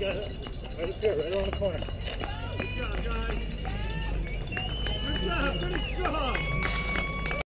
got it. Right up here, right around the corner. Good job, guys. Good job. Pretty strong.